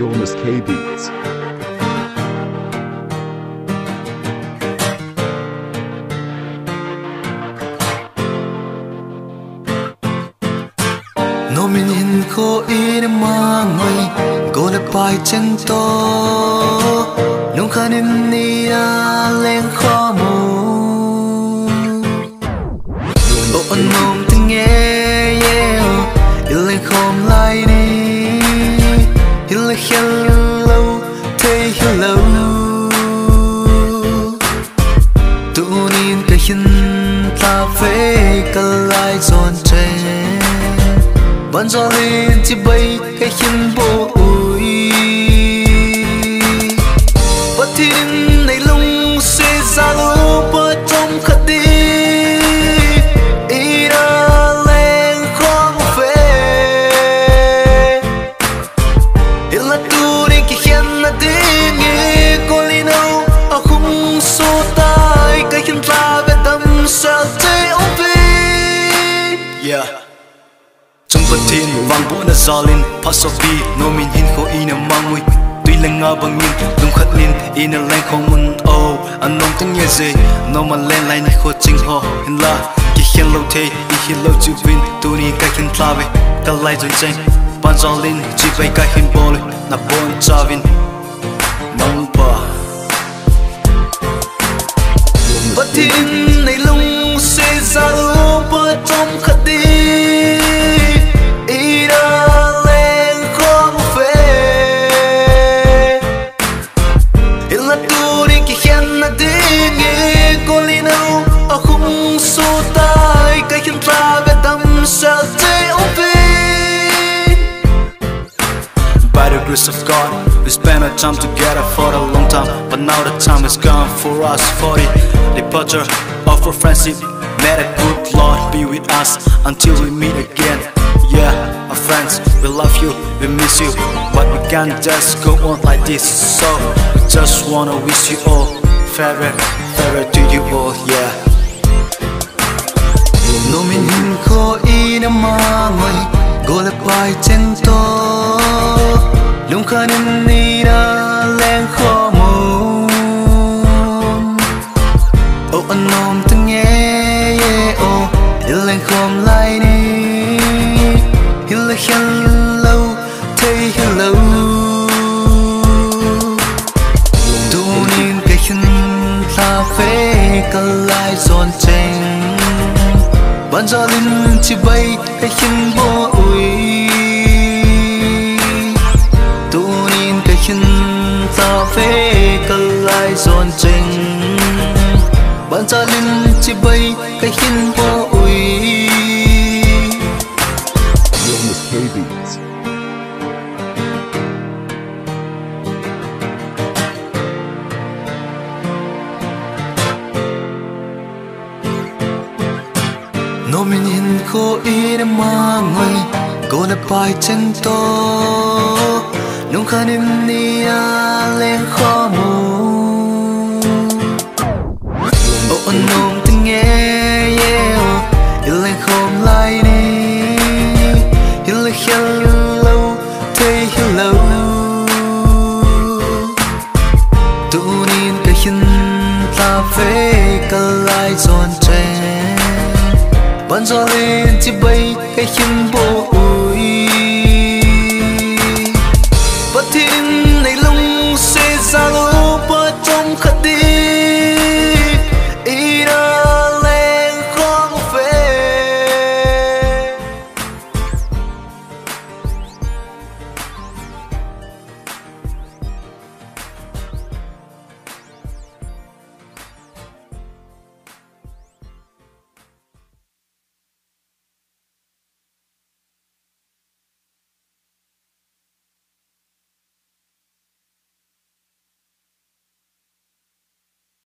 Jonas K. Beats. Nominin ko irmangay Golapay chento Nung kanin niya lengko il le hello tay hello. Tu nin cái hin ta fe ka lai zon chen vẫn gió lên chỉ bay cái hiên bộ thiên bu na zalin pass of no min hin kho ina mangui tuy leng nga bangin lung khat lin ina leng kho mun o oh, an nong tung ye ze no mà len lai ni kho ching ho hin la. Ki hian lo the i hi lo chu vin tu ni ka tla tlawe ka lai zon cheng pan zalin chi bai ka hin bol na bon chavin By the grace of God, we spent our time together for a long time. But now the time is gone for us for the departure of our friendship. May the good Lord be with us until we meet again. Yeah, our friends, we love you, we miss you, but we can't just go on like this. So we just wanna wish you all farewell, farewell to you all. Yeah. Pai chen to Il le hello tay hello Tu nin cái hin ta phê ka lai zon cheng ban gió linh chỉ bay cái hin bo ui tu nin cái hin ta phê ka lai zon cheng ban gió linh chỉ bay khô ý mà người cô là bài chân to nung khăn em đi a lên khó mù. Ô ô nung tình nghe, yeah oh. yêu lên không lại đi. Yêu lên khéo lâu thấy hiểu lâu. Tụ nín cái hình ta về cả lại dọn chen ban gió lên chỉ bay cái